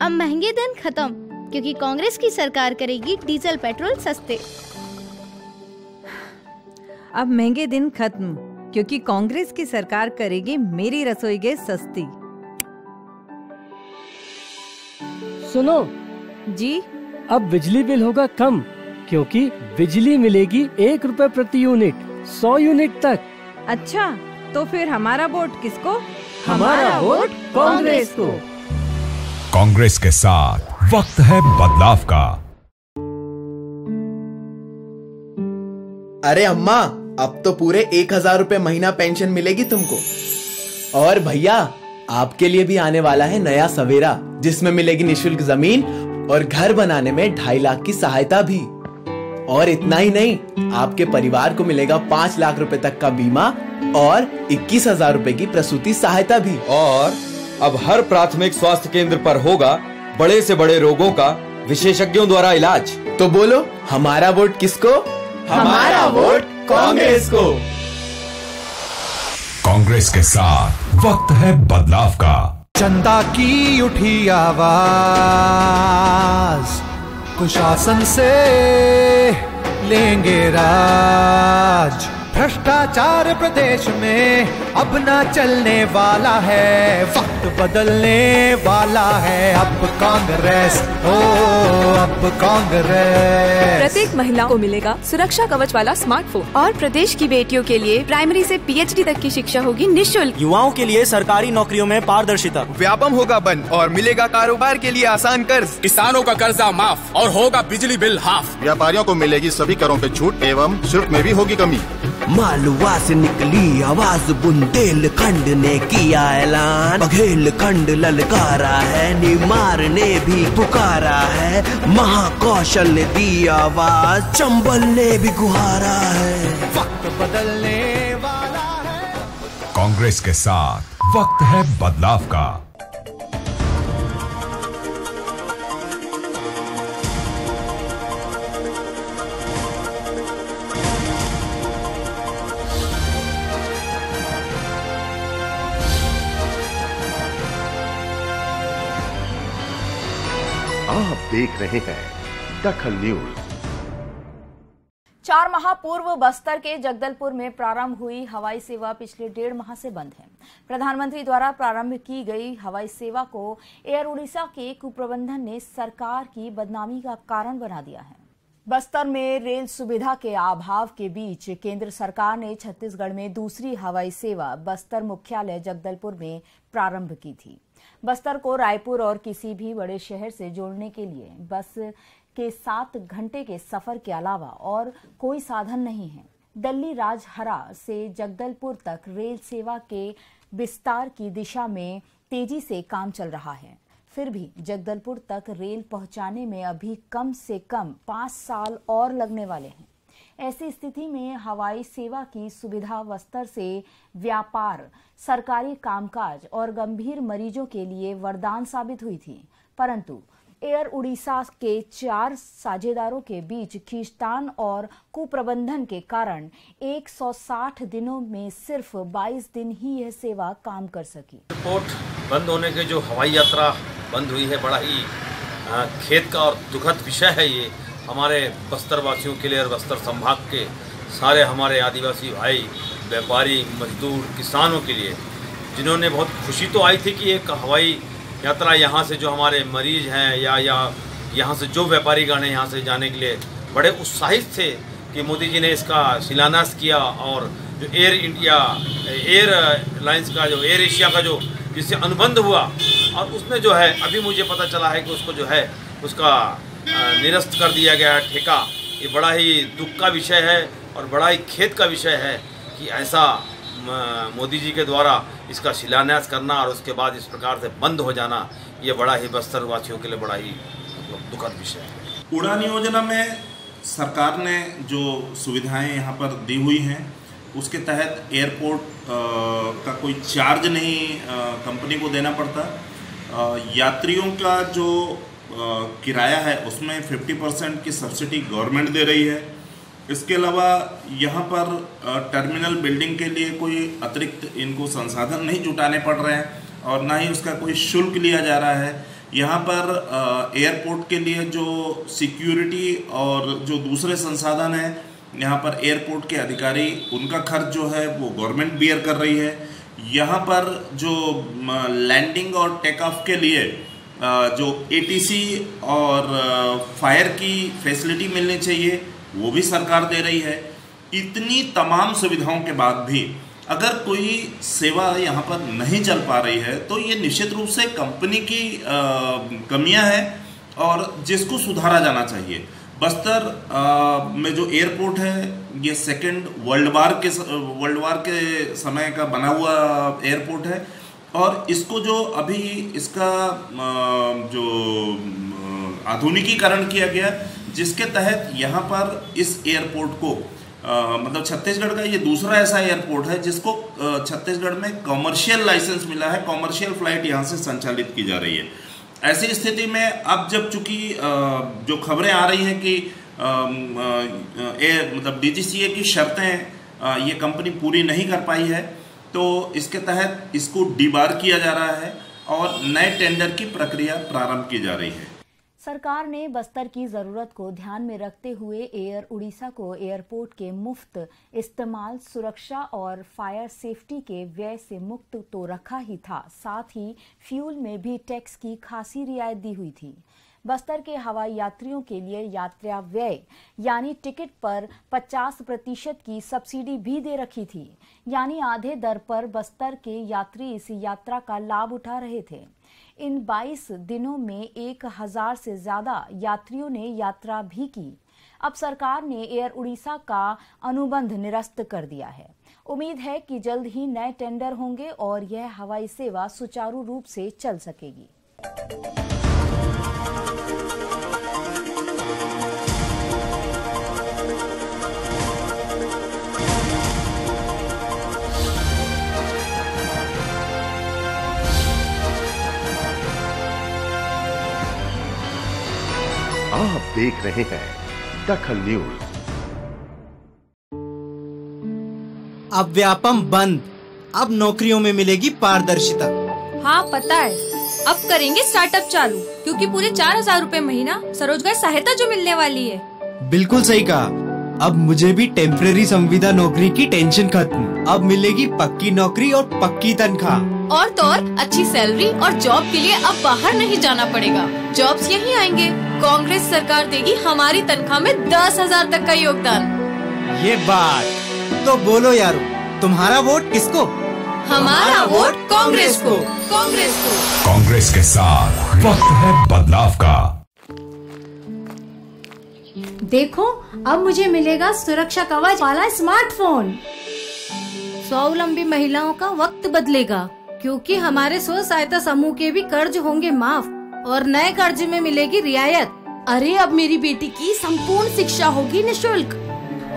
अब महँगे दिन खत्म क्योंकि कांग्रेस की सरकार करेगी डीजल पेट्रोल सस्ते। अब महँगे दिन खत्म क्योंकि कांग्रेस की सरकार करेगी मेरी रसोई गैस सस्ती। सुनो। जी? अब बिजली बिल होगा कम क्योंकि बिजली मिलेगी एक रुपए प्रति यूनिट सौ यूनिट तक। अच्छा तो फिर हमारा वोट किसको? हमारा वोट कांग्रेस को। कांग्रेस के साथ वक्त है बदलाव का। अरे अम्मा अब तो पूरे एक हज़ार रूपए महीना पेंशन मिलेगी तुमको। और भैया आपके लिए भी आने वाला है नया सवेरा जिसमें मिलेगी निशुल्क ज़मीन और घर बनाने में ढाई लाख की सहायता भी। और इतना ही नहीं आपके परिवार को मिलेगा पाँच लाख रुपए तक का बीमा और इक्कीस हज़ार रूपए की प्रसूति सहायता भी। और अब हर प्राथमिक स्वास्थ्य केंद्र पर होगा बड़े से बड़े रोगों का विशेषज्ञों द्वारा इलाज। तो बोलो हमारा वोट किसको? हमारा वोट कांग्रेस को। कांग्रेस के साथ वक्त है बदलाव का। जनता की उठी आवाज़ कुशासन से लेंगे राज। भ्रष्टाचार प्रदेश में अब ना चलने वाला है वक्त। बदलने वाला है। अब कांग्रेस हो अब कांग्रेस। प्रत्येक महिला को मिलेगा सुरक्षा कवच वाला स्मार्टफ़ोन और प्रदेश की बेटियों के लिए प्राइमरी से पीएचडी तक की शिक्षा होगी निशुल्क। युवाओं के लिए सरकारी नौकरियों में पारदर्शिता। व्यापम होगा बंद और मिलेगा कारोबार के लिए आसान कर्ज। किसानों का कर्जा माफ़ और होगा बिजली बिल हाफ़। व्यापारियों को मिलेगी सभी करों पे छूट एवं शुल्क में भी होगी कमी। मालवा से निकली आवाज़ बुंदेलखंड ने किया ऐलान। बघेलखंड ललकारा है, निमार ने भी पुकारा है, महाकौशल ने दी आवाज़, चंबल ने भी गुहारा है। वक्त बदलने वाला है। कांग्रेस के साथ वक्त है बदलाव का। आप देख रहे हैं दखल न्यूज़। चार माह पूर्व बस्तर के जगदलपुर में प्रारंभ हुई हवाई सेवा पिछले डेढ़ माह से बंद है। प्रधानमंत्री द्वारा प्रारंभ की गई हवाई सेवा को एयर उड़ीसा के कुप्रबंधन ने सरकार की बदनामी का कारण बना दिया है। बस्तर में रेल सुविधा के अभाव के बीच केंद्र सरकार ने छत्तीसगढ़ में दूसरी हवाई सेवा बस्तर मुख्यालय जगदलपुर में प्रारंभ की थी। बस्तर को रायपुर और किसी भी बड़े शहर से जोड़ने के लिए बस के सात घंटे के सफ़र के अलावा और कोई साधन नहीं है। दिल्ली राजहरा से जगदलपुर तक रेल सेवा के विस्तार की दिशा में तेज़ी से काम चल रहा है। फिर भी जगदलपुर तक रेल पहुँचाने में अभी कम से कम पाँच साल और लगने वाले हैं। ऐसी स्थिति में हवाई सेवा की सुविधा बस्तर से व्यापार, सरकारी कामकाज और गंभीर मरीजों के लिए वरदान साबित हुई थी। परंतु एयर उड़ीसा के चार साझेदारों के बीच खींचतान और कुप्रबंधन के कारण 160 दिनों में सिर्फ़ 22 दिन ही यह सेवा काम कर सकी। एयरपोर्ट बंद होने के जो हवाई यात्रा बंद हुई है, बड़ा ही खेत का और दुखद विषय है ये। हमारे बस्तर वासियों के लिए और बस्तर संभाग के सारे हमारे आदिवासी भाई, व्यापारी, मजदूर, किसानों के लिए, जिन्होंने बहुत खुशी तो आई थी कि एक हवाई यात्रा यहाँ से जो हमारे मरीज़ हैं या या यहाँ से जो व्यापारी गण हैं यहाँ से जाने के लिए, बड़े उत्साहित थे कि मोदी जी ने इसका शिलान्यास किया और जो एयर इंडिया एयर लाइंस का, जो एयर एशिया का जो जिससे अनुबंध हुआ और उसमें जो है, अभी मुझे पता चला है कि उसको जो है, उसका निरस्त कर दिया गया है ठेका। ये बड़ा ही दुख का विषय है और बड़ा ही खेत का विषय है कि ऐसा मोदी जी के द्वारा इसका शिलान्यास करना और उसके बाद इस प्रकार से बंद हो जाना, ये बड़ा ही बस्तर वासियों के लिए बड़ा ही मतलब दुखद विषय है। उड़ान योजना में सरकार ने जो सुविधाएँ यहाँ पर दी हुई हैं उसके तहत एयरपोर्ट का कोई चार्ज नहीं कंपनी को देना पड़ता। यात्रियों का जो किराया है, उसमें 50 परसेंट की सब्सिडी गवर्नमेंट दे रही है। इसके अलावा यहाँ पर टर्मिनल बिल्डिंग के लिए कोई अतिरिक्त इनको संसाधन नहीं जुटाने पड़ रहे हैं और ना ही उसका कोई शुल्क लिया जा रहा है। यहाँ पर एयरपोर्ट के लिए जो सिक्योरिटी और जो दूसरे संसाधन हैं यहाँ पर एयरपोर्ट के अधिकारी, उनका खर्च जो है, वो गवर्नमेंट बियर कर रही है। यहाँ पर जो लैंडिंग और टेक ऑफ़ के लिए जो एटीसी और फायर की फैसिलिटी मिलनी चाहिए, वो भी सरकार दे रही है। इतनी तमाम सुविधाओं के बाद भी अगर कोई सेवा यहाँ पर नहीं चल पा रही है तो ये निश्चित रूप से कंपनी की कमियाँ हैं और जिसको सुधारा जाना चाहिए। बस्तर अ, में जो एयरपोर्ट है ये सेकंड वर्ल्ड वार के वर्ल्ड वार के समय का बना हुआ एयरपोर्ट है। और इसको जो अभी इसका जो आधुनिकीकरण किया गया जिसके तहत यहाँ पर इस एयरपोर्ट को अ, मतलब छत्तीसगढ़ का ये दूसरा ऐसा एयरपोर्ट है जिसको छत्तीसगढ़ में कॉमर्शियल लाइसेंस मिला है। कॉमर्शियल फ़्लाइट यहाँ से संचालित की जा रही है। ऐसी स्थिति में अब जब चूँकि जो खबरें आ रही हैं कि ए, मतलब डीजीसीए की शर्तें ये कंपनी पूरी नहीं कर पाई है तो इसके तहत इसको डिबार किया जा रहा है और नए टेंडर की प्रक्रिया प्रारंभ की जा रही है। सरकार ने बस्तर की ज़रूरत को ध्यान में रखते हुए एयर उड़ीसा को एयरपोर्ट के मुफ़्त इस्तेमाल, सुरक्षा और फायर सेफ्टी के व्यय से मुक्त तो रखा ही था। साथ ही फ्यूल में भी टैक्स की खासी रियायत दी हुई थी। बस्तर के हवाई यात्रियों के लिए यात्रा व्यय, यानी टिकट पर 50 प्रतिशत की सब्सिडी भी दे रखी थी। यानी आधे दर पर बस्तर के यात्री इस यात्रा का लाभ उठा रहे थे। इन 22 दिनों में एक हज़ार से ज़्यादा यात्रियों ने यात्रा भी की। अब सरकार ने एयर उड़ीसा का अनुबंध निरस्त कर दिया है। उम्मीद है कि जल्द ही नए टेंडर होंगे और यह हवाई सेवा सुचारू रूप से चल सकेगी। देख रहे हैं दखल न्यूज़। अब व्यापम बंद। अब नौकरियों में मिलेगी पारदर्शिता। हाँ पता है। अब करेंगे स्टार्टअप चालू क्योंकि पूरे चार हज़ार रूपए महीना स्वरोजगार सहायता जो मिलने वाली है। बिल्कुल सही कहा। अब मुझे भी टेम्परेरी संविदा नौकरी की टेंशन खत्म। अब मिलेगी पक्की नौकरी और पक्की तनख्वाह। और तो और अच्छी सैलरी और जॉब के लिए अब बाहर नहीं जाना पड़ेगा। जॉब्स यहीं आएँगे। कांग्रेस सरकार देगी हमारी तनख्वाह में दस हज़ार तक का योगदान। ये बात तो बोलो यारो। तुम्हारा वोट किसको? हमारा वोट कांग्रेस को। कांग्रेस को। कांग्रेस के। साथ वक्त है बदलाव का। देखो अब मुझे मिलेगा सुरक्षा कवच वाला स्मार्टफ़ोन स्वावलंबी महिलाओं का वक्त बदलेगा। क्योंकि हमारे स्व सहायता समूह के भी कर्ज होंगे माफ़ और नए कर्ज में मिलेगी रियायत। अरे अब मेरी बेटी की संपूर्ण शिक्षा होगी निशुल्क।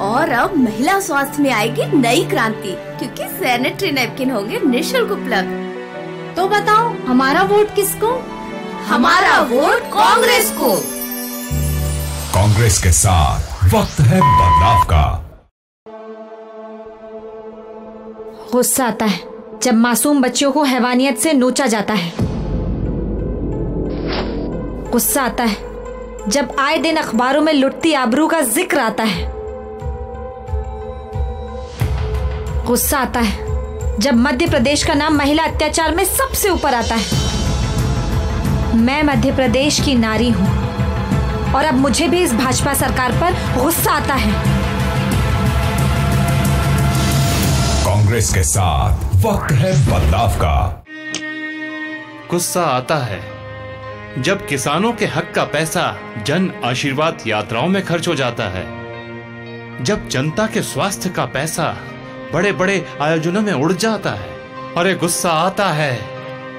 और अब महिला स्वास्थ्य में आएगी नई क्रांति क्योंकि सैनिटरी नैपकिन होंगे निशुल्क उपलब्ध। तो बताओ हमारा वोट किसको? हमारा वोट कांग्रेस को। कांग्रेस के साथ वक्त है बदलाव का। गुस्सा आता है। जब मासूम बच्चियों को हैवानियत से नोचा जाता है। गुस्सा आता है। जब आए दिन अखबारों में लुटती आबरू का ज़िक्र आता है। गुस्सा आता है। जब मध्य प्रदेश का नाम महिला अत्याचार में सबसे ऊपर आता है। मैं मध्य प्रदेश की नारी हूँ। और अब मुझे भी इस भाजपा सरकार पर गुस्सा आता है। कांग्रेस के साथ। वक्त है बदलाव का। गुस्सा आता है। जब किसानों के हक का पैसा जन आशीर्वाद यात्राओं में खर्च हो जाता है, जब जनता के स्वास्थ्य का पैसा बड़े बड़े आयोजनों में उड़ जाता है अरे गुस्सा आता है,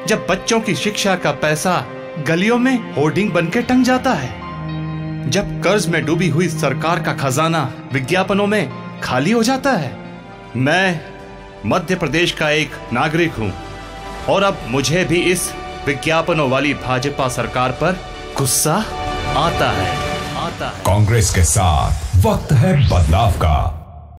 जब बच्चों की शिक्षा का पैसा गलियों में होर्डिंग बन के टंग जाता है, जब कर्ज में डूबी हुई सरकार का खजाना विज्ञापनों में खाली हो जाता है, मैं मध्य प्रदेश का एक नागरिक हूँ। और अब मुझे भी इस विज्ञापनों वाली भाजपा सरकार पर गुस्सा आता है। आता है। कांग्रेस के साथ वक्त है बदलाव का।